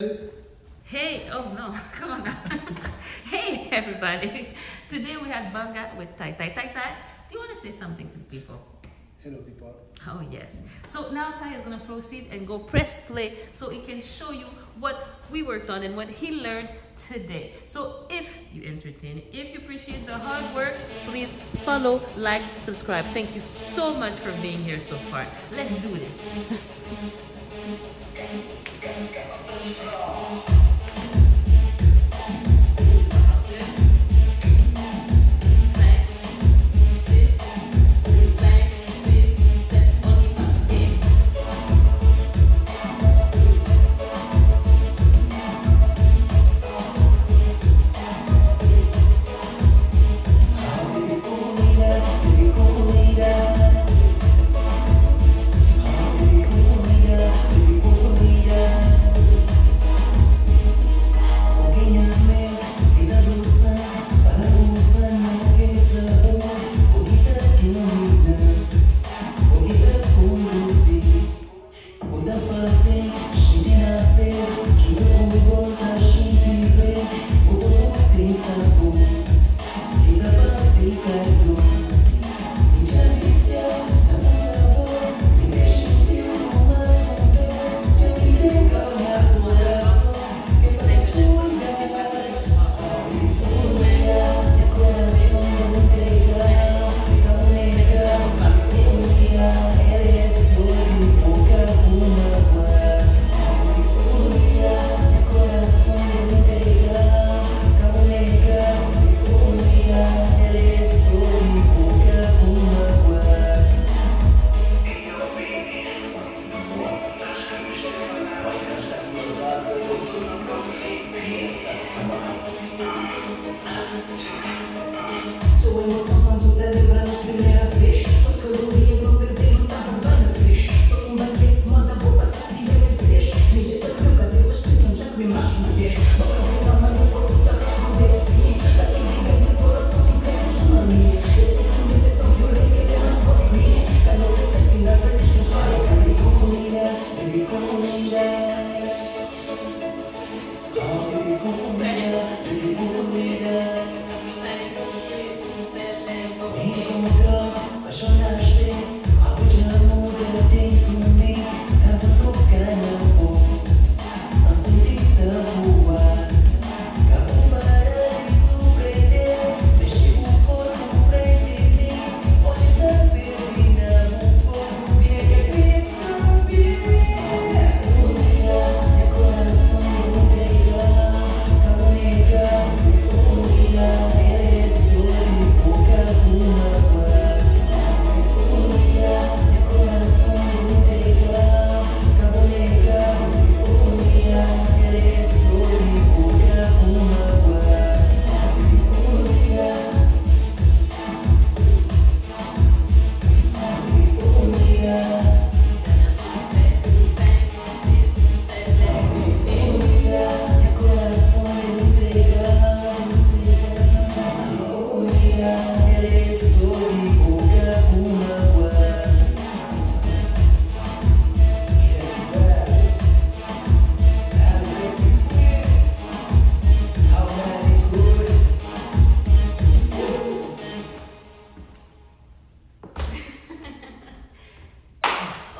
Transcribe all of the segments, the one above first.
Hey, oh no, come on now. hey everybody. Today we had Banga with Thaï Thaï Thaï Thaï. Do you want to say something to the people? Hello, people. Oh yes. So now Thaï is gonna proceed and go press play so he can show you what we worked on and what he learned today. So if you entertain, if you appreciate the hard work, please follow, like, subscribe. Thank you so much for being here so far. Let's do this. Thank you.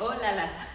Hola, la.